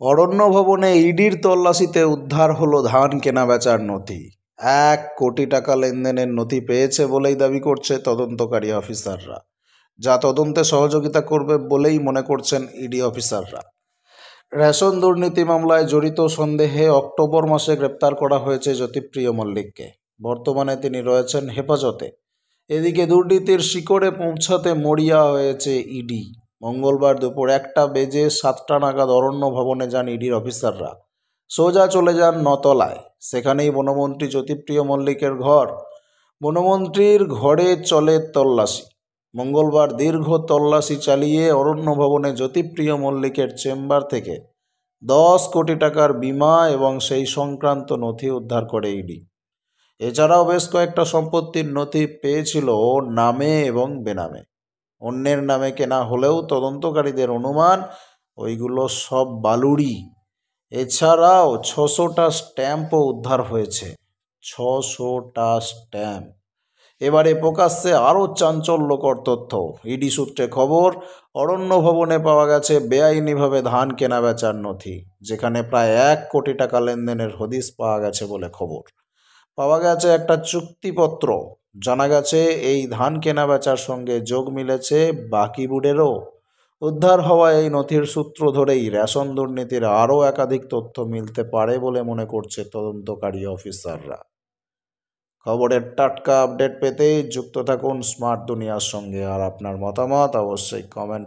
অরণ্য ভবনে ইডির তল্লাশিতে উদ্ধার হলো ধান কেনা বেচার নথি। এক কোটি টাকা লেনদেনের নথি পেয়েছে বলেই দাবি করছে তদন্তকারী অফিসাররা। যা তদন্তে সহযোগিতা করবে বলেই মনে করছেন ইডি অফিসাররা। রেশন দুর্নীতি মামলায় জড়িত সন্দেহে অক্টোবর মাসে গ্রেপ্তার করা হয়েছে জ্যোতিপ্রিয় মল্লিককে। বর্তমানে তিনি রয়েছেন হেফাজতে। এদিকে দুর্নীতির শিকড়ে পৌঁছাতে মরিয়া হয়েছে ইডি। মঙ্গলবার দুপুর একটা বেজে সাতটা নাগাদ অরণ্য ভবনে যান ইডির অফিসাররা। সোজা চলে যান নতলায়। সেখানেই বনমন্ত্রী জ্যোতিপ্রিয় মল্লিকের ঘর। বনমন্ত্রীর ঘরে চলে তল্লাশি। মঙ্গলবার দীর্ঘ তল্লাশি চালিয়ে অরণ্য ভবনে জ্যোতিপ্রিয় মল্লিকের চেম্বার থেকে দশ কোটি টাকার বিমা এবং সেই সংক্রান্ত নথি উদ্ধার করে ইডি। এছাড়াও বেশ কয়েকটা সম্পত্তির নথি পেয়েছিল নামে এবং বেনামে। অন্যের নামে কেনা হলেও তদন্তকারীদের অনুমান, ওইগুলো সব বালুড়ি। এছাড়াও ছশোটা স্ট্যাম্পও উদ্ধার হয়েছে। ছশোটা স্ট্যাম্প। এবারে প্রকাশ্যে আরও চাঞ্চল্যকর তথ্য। ইডি সূত্রে খবর, অরণ্য ভবনে পাওয়া গেছে বেআইনিভাবে ধান কেনা বেচার নথি, যেখানে প্রায় এক কোটি টাকা লেনদেনের হদিস পাওয়া গেছে বলে খবর। পাওয়া গেছে একটা চুক্তিপত্র। জানা গেছে এই ধান কেনা বেচার সঙ্গে যোগ মিলেছে বাকি বুডেরও উদ্ধার হওয়া এই নথির সূত্র ধরেই রেশন দুর্নীতির আরও একাধিক তথ্য মিলতে পারে বলে মনে করছে তদন্তকারী অফিসাররা। খবরের টাটকা আপডেট পেতে যুক্ত থাকুন স্মার্ট দুনিয়ার সঙ্গে। আর আপনার মতামত অবশ্যই কমেন্ট